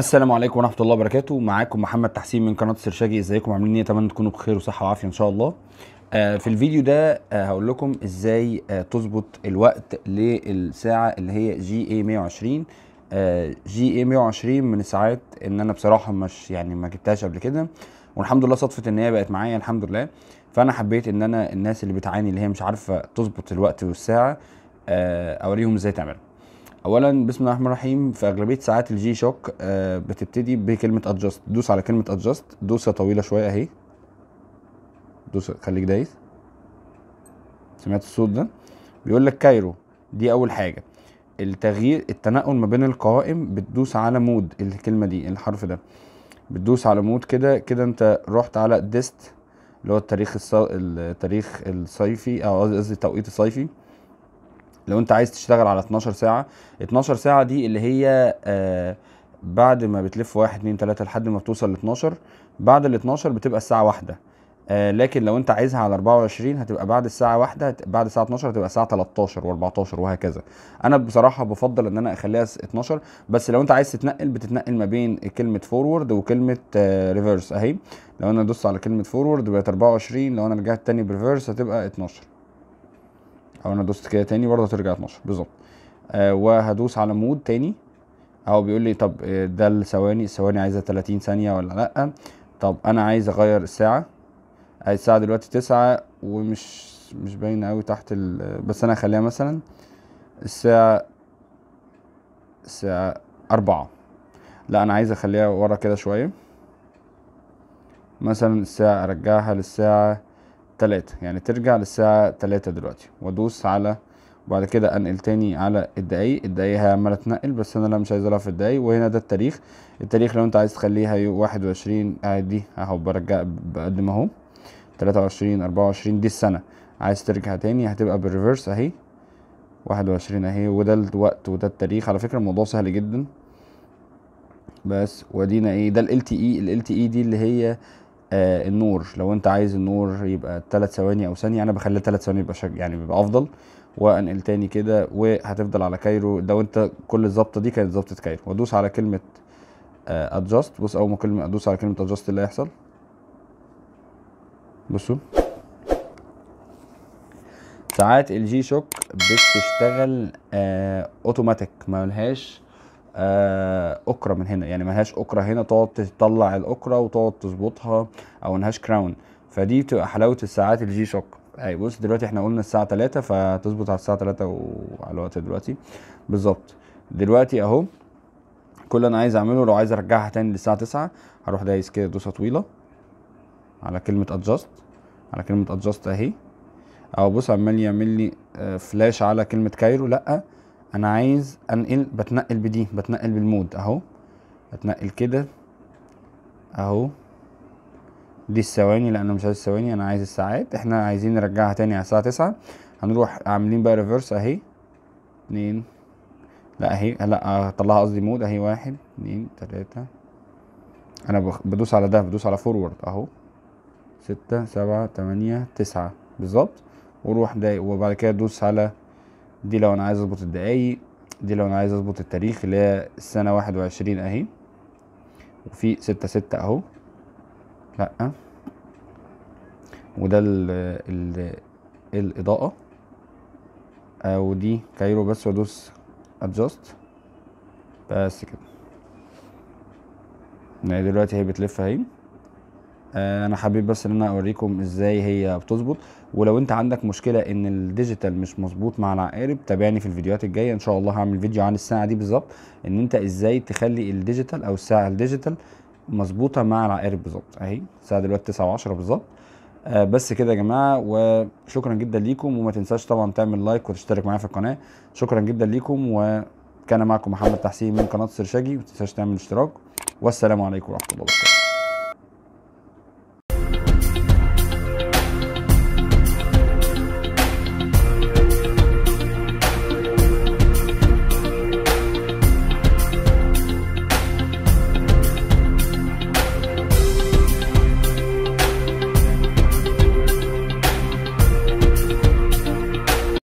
السلام عليكم ورحمة الله وبركاته. معاكم محمد تحسين من قناة سرشاجي. ازيكم؟ عاملين إيه؟ اتمنى تكونوا بخير وصحة وعافية إن شاء الله. آه في الفيديو ده آه هقول لكم إزاي آه تظبط الوقت للساعة اللي هي GA 120 آه GA 120 من الساعات إن أنا بصراحة مش يعني ما جبتهاش قبل كده. والحمد لله صدفة إن هي بقت معايا الحمد لله. فأنا حبيت إن أنا الناس اللي بتعاني اللي هي مش عارفة تظبط الوقت والساعة أوريهم إزاي تعملها. اولا بسم الله الرحمن الرحيم. في أغلبية ساعات ال G-Shock آه بتبتدي بكلمة adjust دوس على كلمة adjust دوسة طويلة شوية أهي. دوس خليك دايس. سمعت الصوت ده؟ بيقول لك Cairo دي أول حاجة. التغيير التنقل ما بين القوائم بتدوس على mode. الكلمة دي الحرف ده. بتدوس على mode كده كده أنت رحت على DST اللي هو التاريخ. التاريخ الصيفي أو قصدي التوقيت الصيفي. لو انت عايز تشتغل على 12 ساعة 12 ساعة دي اللي هي آه بعد ما بتلف واحد اتنين تلاتة لحد ما بتوصل ل 12 بعد ال 12 بتبقى الساعة واحدة. آه لكن لو انت عايزها على 24 هتبقى بعد الساعة واحدة بعد الساعة 12 هتبقى الساعة 13 و14 وهكذا. أنا بصراحة بفضل إن أنا أخليها س- 12 بس لو انت عايز تتنقل بتتنقل ما بين كلمة forward وكلمة reverse أهي لو أنا دوست على كلمة forward بقت 24 لو أنا رجعت تاني ب reverse هتبقى 12 أو أنا دوست كده تاني برضه هترجع 12 بالظبط. آه وهدوس على مود تاني. أهو بيقول لي طب آه، ده الثواني الثواني عايزة 30 ثانية ولا لأ؟ طب أنا عايز أغير الساعة. عايز الساعة دلوقتي 9 ومش مش باينة قوي تحت ال بس أنا هخليها مثلا الساعة الساعة 4 لأ أنا عايز أخليها ورا كده شوية. مثلا الساعة أرجعها للساعة تلاتة. يعني ترجع للساعة تلاتة دلوقتي. وأدوس على وبعد كده أنقل تاني على الدقايق. الدقايق هي عمالة تنقل بس أنا لا مش عايز في الدقايق. وهنا ده التاريخ. التاريخ لو أنت عايز تخليها يو- واحد وعشرين عادي أهو برجع بقدم أهو. تلاتة وعشرين أربعة وعشرين دي السنة. عايز ترجع تاني هتبقى بال reverse أهي. واحد وعشرين أهي. وده الوقت وده التاريخ. على فكرة الموضوع سهل جدا. بس وادينا إيه؟ ده ال LT ال LT دي اللي هي آه النور. لو انت عايز النور يبقى 3 ثواني أو ثانية أنا بخليه 3 ثواني يبقى شيك يعني بيبقى أفضل. وأنقل تاني كده وهتفضل على Cairo. لو انت كل الظبطه دي كانت ظبطه Cairo. وادوس على كلمة adjust بص أول ما كلمة ادوس على كلمة adjust اللي هيحصل. بصوا. ساعات ال G-Shock بتشتغل آه اوتوماتيك ما آه اوكرا من هنا. يعني ملهاش اوكرا هنا تقعد تطلع الاوكرا وتقعد تظبطها أو ملهاش crown فدي بتبقى حلاوة الساعات ال G-Shock أي بص دلوقتي إحنا قلنا الساعة 3 فتظبط على الساعة 3 وعلى الوقت دلوقتي. بالظبط. دلوقتي أهو كل اللي أنا عايز أعمله لو عايز أرجعها تاني للساعة 9 هروح دايس كده دوسة طويلة على كلمة adjust على كلمة adjust أهي. أو بص عمال يعمل لي آه، فلاش على كلمة Cairo لأ أنا عايز أنقل بتنقل بدي بتنقل بال mode أهو. بتنقل كده أهو. دي الثواني لا أنا مش عايز الثواني أنا عايز الساعات. إحنا عايزين نرجعها تاني على الساعة 9 هنروح عاملين بقى reverse أهي. اتنين. لا أهي. لا هطلعها قصدي mode أهي واحد اتنين تلاتة. أنا بدوس على ده بدوس على forward أهو. ستة سبعة تمانية تسعة. بالظبط. وروح ده وبعد كده ادوس على دي لو أنا عايز أظبط الدقايق دي لو أنا عايز أظبط التاريخ اللي هي السنة واحد وعشرين أهي. وفي ستة ستة أهو. لأ. وده ال ال الإضاءة. ودي Cairo بس وادوس adjust بس كده. يعني دلوقتي هي بتلف أهي. أنا حابب بس ان أنا اوريكم إزاي هي بتظبط. ولو انت عندك مشكلة ان ال digital مش مظبوط مع العقارب تابعني في الفيديوهات الجاية. ان شاء الله هعمل فيديو عن الساعة دي بالظبط ان انت إزاي تخلي ال digital أو الساعة ال digital مظبوطة مع العقارب بالظبط. اهي الساعة دلوقتي 9 و10 بالظبط. آه بس كده يا جماعة وشكرا جدا ليكم. وما تنساش طبعا تعمل like وتشترك معايا في القناة. شكرا جدا ليكم. وكان معكم محمد تحسين من قناة سرشاجي وما تنساش تعمل اشتراك. والسلام عليكم ورحمة الله وبركاته.